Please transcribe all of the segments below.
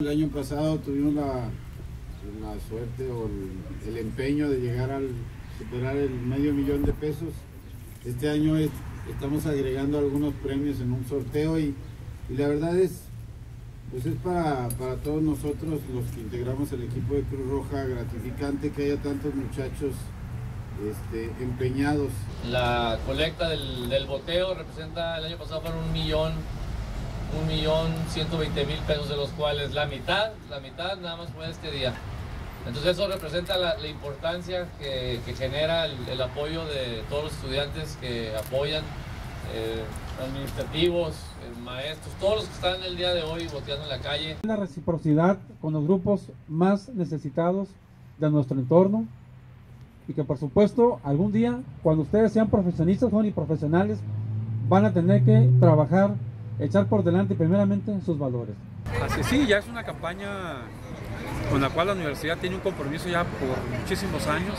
El año pasado tuvimos la, la suerte o el, empeño de llegar al superar el medio millón de pesos. Este año es- estamos agregando algunos premios en un sorteo y, y la verdad es, pues es para, para todos nosotros los que integramos el equipo de Cruz Roja gratificante que haya tantos muchachos este, empeñados La colecta del, del boteo representa, el año pasado fueron un millón, un millón ciento veinte mil pesos, de los cuales la mitad, la mitad nada más fue este día. Entonces eso representa la, la importancia que, que genera el, el apoyo de todos los estudiantes que apoyan, eh, administrativos, eh, maestros, todos los que están el día de hoy boteando en la calle. la reciprocidad con los grupos más necesitados de nuestro entorno y que por supuesto algún día cuando ustedes sean profesionistas y profesionales van a tener que trabajar echar por delante primeramente sus valores Así sí, ya es una campaña con la cual la universidad tiene un compromiso ya por muchísimos años.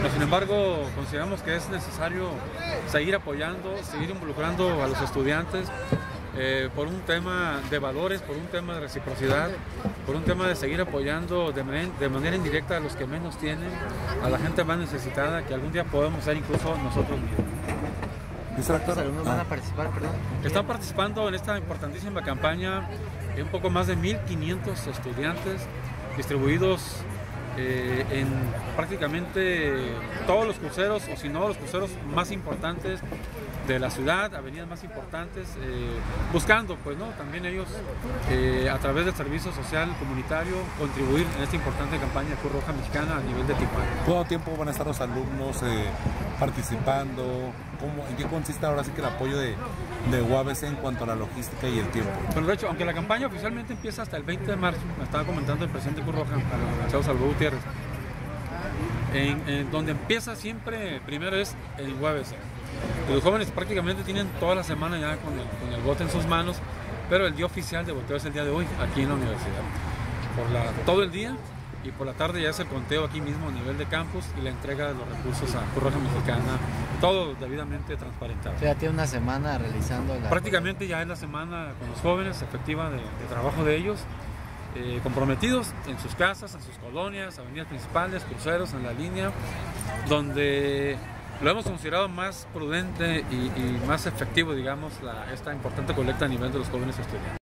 Pero sin embargo, consideramos que es necesario seguir apoyando, seguir involucrando a los estudiantes eh, por un tema de valores, por un tema de reciprocidad, por un tema de seguir apoyando de, man- de manera indirecta a los que menos tienen, a la gente más necesitada, que algún día podemos ser incluso nosotros mismos. ¿Cuántos alumnos van a Ah. participar, perdón? Están participando en esta importantísima campaña un poco más de 1.500 estudiantes distribuidos eh, en prácticamente todos los cruceros, o si no los cruceros más importantes de la ciudad, avenidas más importantes, eh, buscando pues no también ellos eh, a través del servicio social comunitario contribuir en esta importante campaña Cruz Roja Mexicana a nivel de Tijuana. ¿Cuánto tiempo van a estar los alumnos eh, participando? ¿Cómo, ¿En qué consiste ahora sí que el apoyo de, de UABC en cuanto a la logística y el tiempo? Bueno, de hecho, aunque la campaña oficialmente empieza hasta el 20 de marzo, me estaba comentando el presidente Cruz Roja, el Chavo Salvador Gutiérrez, en, en donde empieza siempre, primero es el UABC. Los jóvenes prácticamente tienen toda la semana ya con el, con el bote en sus manos, pero el día oficial de boteo es el día de hoy, aquí en la universidad. Por la, todo el día y por la tarde ya es el conteo aquí mismo a nivel de campus y la entrega de los recursos a Cruz Roja Mexicana, todo debidamente transparentado. O sea, tiene una semana realizando la... Prácticamente ya es la semana con los jóvenes efectiva de, de trabajo de ellos, eh, comprometidos en sus casas, en sus colonias, avenidas principales, cruceros, en la línea, donde lo hemos considerado más prudente y, más efectivo, digamos, la- esta importante colecta a nivel de los jóvenes estudiantes.